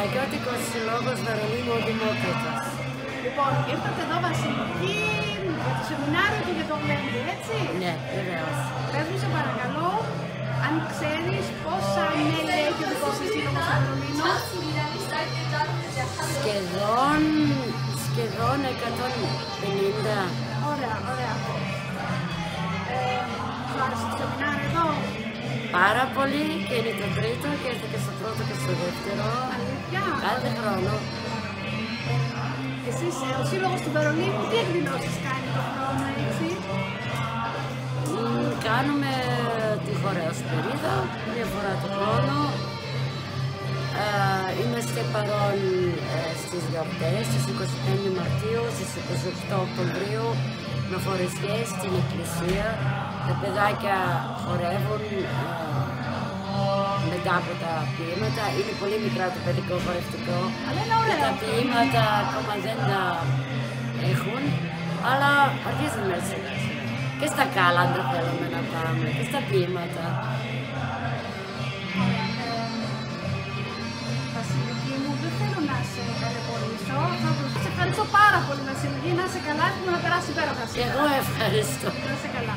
Στρατιώτικος Συλλόγος Βερολίνου ο Δημόκρατας. Λοιπόν, ήρθατε εδώ βασιλική για το σεμινάριο και για το γλέντι, έτσι; Ναι, βεβαίως. Πες μου σε παρακαλώ, αν ξέρεις πόσα μέλη έχει ο δικός σας σύλλογος στο Βερολίνο. Σχεδόν, σχεδόν 150. Ωραία, ωραία. Ε, σου άρεσε το σεμινάριο εδώ. Πάρα πολύ και είναι το τρίτο και ήρθα και στο πρώτο και στο δεύτερο. Αλήθεια. Κάθε χρόνο. Εσείς, ε, ο Σύλλογος του Βερολίνου, τι εκδηλώσεις κάνει το χρόνο, έτσι; Μ, Κάνουμε τη χωρεοσπερίδα μία φορά το χρόνο. Ε, είμαστε παρόν ε, στις γιορτές, στις 25 Μαρτίου, στις 28 Οκτωβρίου, με φορεσιές στην εκκλησία. Τα παιδάκια χορεύουν ε, μετά από τα ποίηματα. Είναι πολύ μικρά το παιδικό χορευτικό. Αλλά είναι Και ωραίο. τα ποίηματα ακόμα δεν τα έχουν, αλλά αρχίζουμε σιγά σιγά. Και στα κάλαντα θέλουμε να πάμε, και στα ποίηματα. Βασιλική μου, δεν θέλω να σε ταλαιπωρήσω. Θα το σε ευχαριστώ πάρα πολύ, Βασιλική. Να είσαι καλά, έχουμε να περάσει υπέροχα Και σήμερα. εγώ ευχαριστώ. Να είσαι καλά.